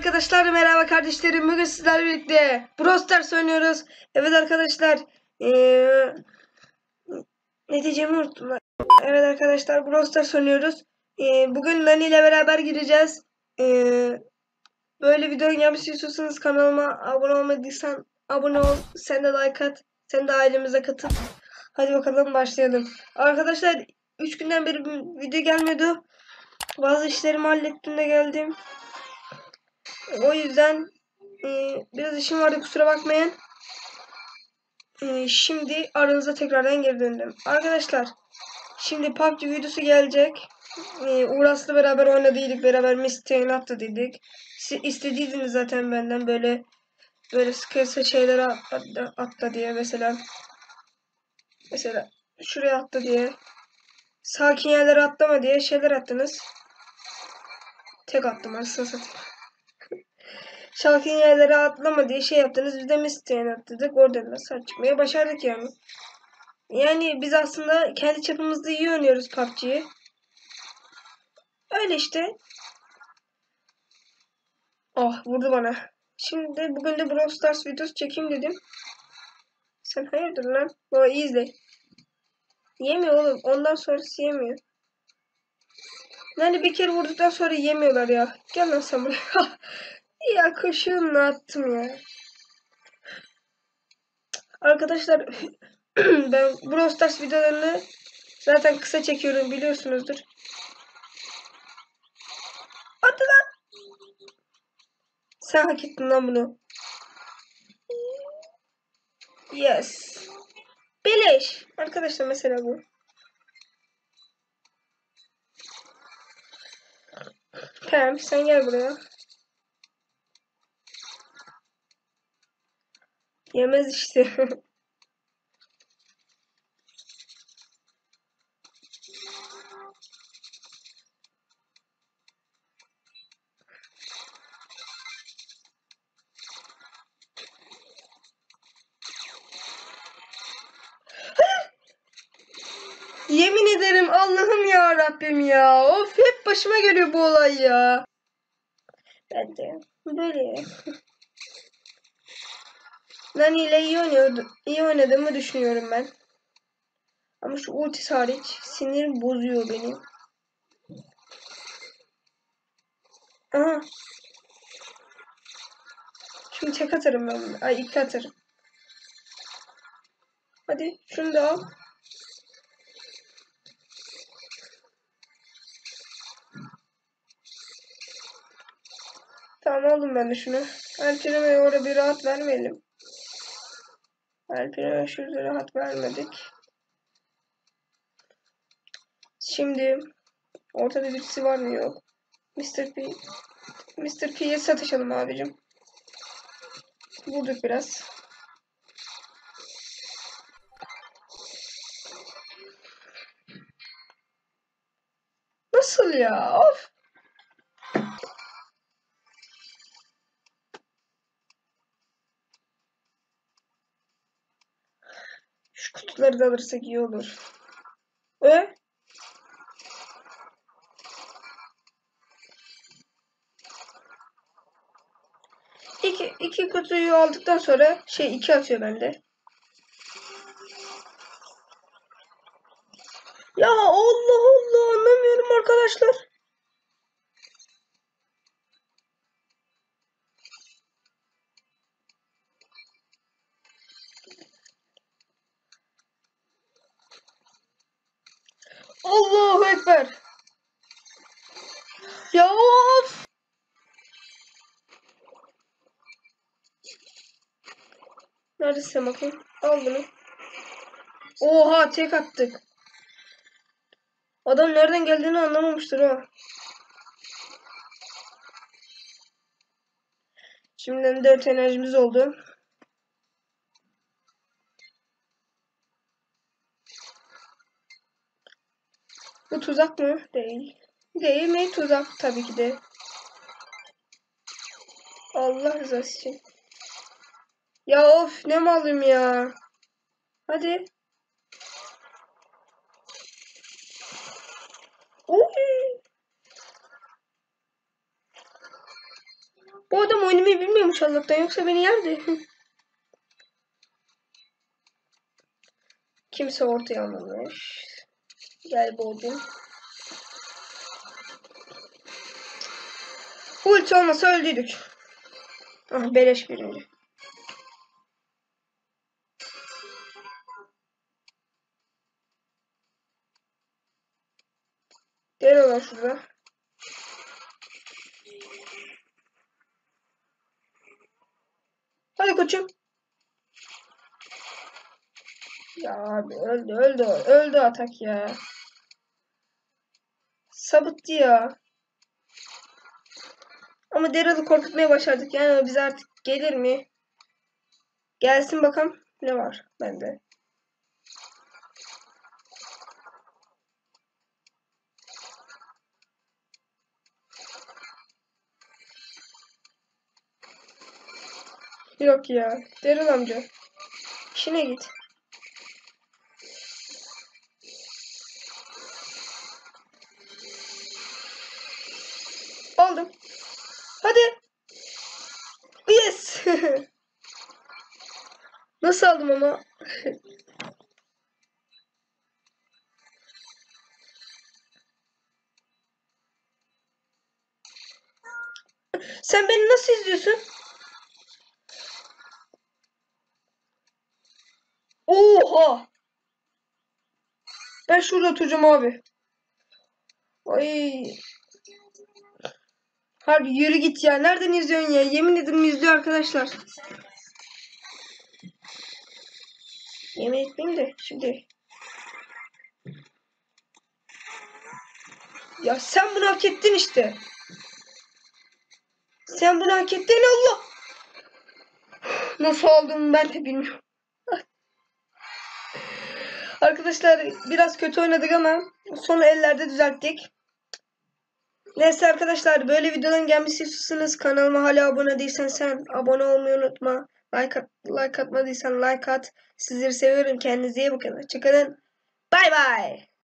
arkadaşlar merhaba kardeşlerim bugün sizlerle birlikte Brawl Stars oynuyoruz. Evet arkadaşlar ee, ne diyeceğimi unuttum. Evet arkadaşlar Brawl Stars oynuyoruz. Ee, bugün Nani ile beraber gireceğiz. Ee, böyle video gelmesi istiyorsanız kanalıma abone olmadıysan abone ol. Sen de like at. Sen de ailemize katıl. Hadi bakalım başlayalım. Arkadaşlar 3 günden beri video gelmiyordu. Bazı işlerimi hallettim de geldim. O yüzden e, biraz işim vardı kusura bakmayın. Şimdi aranıza tekrardan geri döndüm. Arkadaşlar şimdi PUBG videosu gelecek. E, Uğras'la beraber oynadıydık. Beraber Misty'nin attı dedik. Siz zaten benden böyle böyle sıkırsa şeyler atla, atla diye mesela. Mesela şuraya atla diye. Sakin yerlere atlama diye şeyler attınız. Tek attım aslında satayım. Sakin yerlere atlama diye şey yaptınız. Biz de Misty'ye atladık. Oradan da sağ çıkmaya başardık yani. Yani biz aslında kendi çapımızda iyi oynuyoruz PUBG'yi. Öyle işte. Oh vurdu bana. Şimdi bugün de Brawl Stars videosu çekeyim dedim. Sen hayırdır lan? Baba izle. Yemiyor oğlum. Ondan sonrası yemiyor. Yani bir kere vurduktan sonra yemiyorlar ya. Gel lan sen buraya. ya koşuğumla attım ya. Arkadaşlar ben Brawl Stars videolarını zaten kısa çekiyorum biliyorsunuzdur. Hadi lan. Sen hak ettin lan bunu. Yes. Beleş. Arkadaşlar mesela bu. Tamam sen gel buraya. Yemez işte. Yemin ederim Allah'ım ya Rabbim ya. Of hep başıma geliyor bu olay ya. Ben de böyle. Nani ile iyi, oynuyordu, iyi oynadığımı düşünüyorum ben. Ama şu ultis hariç sinirim bozuyor beni. Aha. Şimdi tek atarım ben bunu. Ay iki atarım. Hadi şunu da al. Tamam aldım ben de şunu. Alper'e orada bir rahat vermeyelim. Alper'e şurada rahat vermedik. Şimdi ortada birisi var mı yok. Mr. P Mr. P'ye satışalım abicim. Vurduk biraz. Nasıl ya? Of. Şu kutuları da alırsak iyi olur. E? İki, iki kutuyu aldıktan sonra şey iki atıyor bende. Ya Allah Allah anlamıyorum arkadaşlar. Allahu Ekber. Ya of. Neredesin bakayım? Al bunu. Oha tek attık. Adam nereden geldiğini anlamamıştır ha. Şimdiden 4 enerjimiz oldu. Bu tuzak mı? Değil. Değil mi? Tuzak tabii ki de. Allah rızası için. Ya of ne malım ya. Hadi. Oy. Bu adam oynamayı bilmiyormuş Allah'tan yoksa beni yerdi. Kimse ortaya almamış. Gel Bodin. Ulti olmasa öldüydük. Ah beleş birinci. Gel olan şurada. Hadi koçum. Ya abi öldü öldü öldü atak ya. Sabıttı ya. Ama Daryl'ı korkutmaya başardık. Yani o bize artık gelir mi? Gelsin bakalım ne var bende. Yok ya. Daryl amca. İşine git. Hadi. Yes. Nasıl aldım ama? Sen beni nasıl izliyorsun? Oha! Ben şurada oturacağım abi. Ay. Harbi yürü git ya. Nereden izliyorsun ya? Yemin ederim izliyor arkadaşlar. Yemin etmeyeyim de şimdi. Ya sen bunu hak ettin işte. Sen bunu hak ettin Allah. Nasıl aldığımı ben de bilmiyorum. Arkadaşlar biraz kötü oynadık ama son ellerde düzelttik. Neyse arkadaşlar böyle videoların gelmesi kanalıma hala abone değilsen sen abone olmayı unutma. Like, at, like atmadıysan like at. Sizleri seviyorum. Kendinize iyi bakın. Hoşçakalın. Bay bay.